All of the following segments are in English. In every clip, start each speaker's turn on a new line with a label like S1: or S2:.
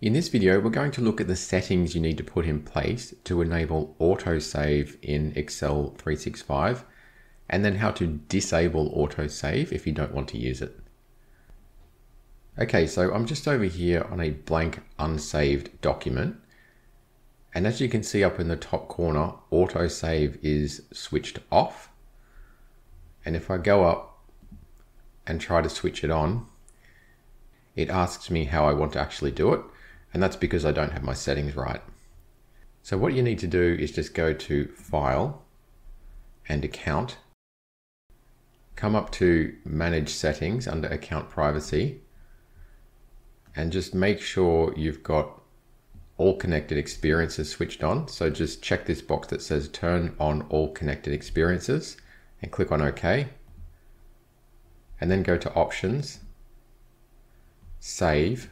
S1: In this video, we're going to look at the settings you need to put in place to enable autosave in Excel 365, and then how to disable autosave if you don't want to use it. Okay, so I'm just over here on a blank unsaved document. And as you can see up in the top corner, autosave is switched off. And if I go up and try to switch it on, it asks me how I want to actually do it. And that's because I don't have my settings right. So what you need to do is just go to File and Account. Come up to Manage Settings under Account Privacy. And just make sure you've got all connected experiences switched on. So just check this box that says turn on all connected experiences and click on OK. And then go to options, save.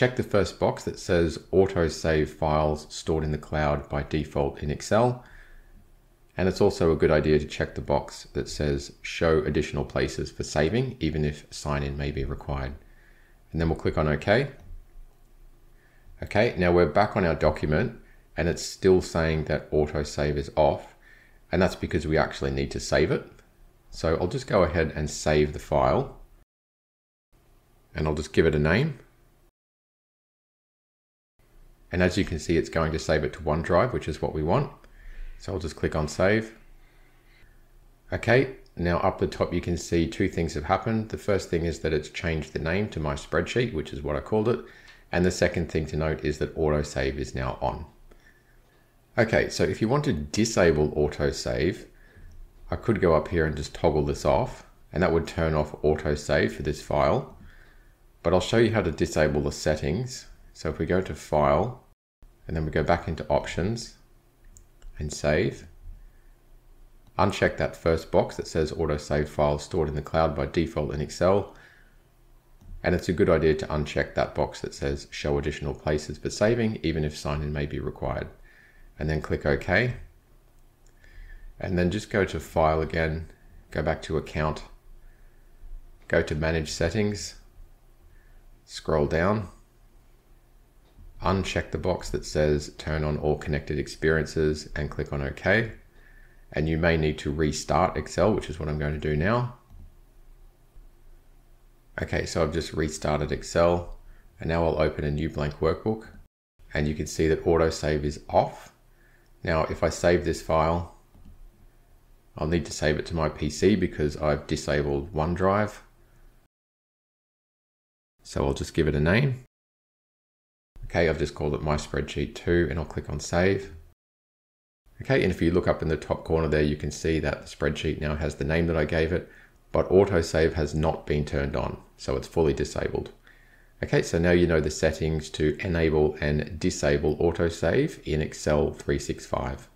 S1: Check the first box that says auto save files stored in the cloud by default in Excel. And it's also a good idea to check the box that says show additional places for saving, even if sign in may be required. And then we'll click on OK. Okay, now we're back on our document and it's still saying that autosave is off and that's because we actually need to save it. So I'll just go ahead and save the file and I'll just give it a name. And as you can see, it's going to save it to OneDrive, which is what we want. So I'll just click on save. Okay, now up the top you can see two things have happened. The first thing is that it's changed the name to my spreadsheet, which is what I called it. And the second thing to note is that autosave is now on. Okay, so if you want to disable autosave, I could go up here and just toggle this off, and that would turn off autosave for this file. But I'll show you how to disable the settings. So if we go to File, and then we go back into Options, and Save, uncheck that first box that says autosave files stored in the cloud by default in Excel, and it's a good idea to uncheck that box that says show additional places for saving, even if sign-in may be required. And then click OK. And then just go to File again, go back to Account, go to Manage Settings, scroll down, uncheck the box that says Turn on all connected experiences and click on OK. And you may need to restart Excel, which is what I'm going to do now. Okay, so I've just restarted Excel and now I'll open a new blank workbook and you can see that autosave is off. Now, if I save this file, I'll need to save it to my PC because I've disabled OneDrive. So I'll just give it a name. Okay, I've just called it my spreadsheet 2 and I'll click on save. Okay, and if you look up in the top corner there, you can see that the spreadsheet now has the name that I gave it but autosave has not been turned on, so it's fully disabled. Okay, so now you know the settings to enable and disable autosave in Excel 365.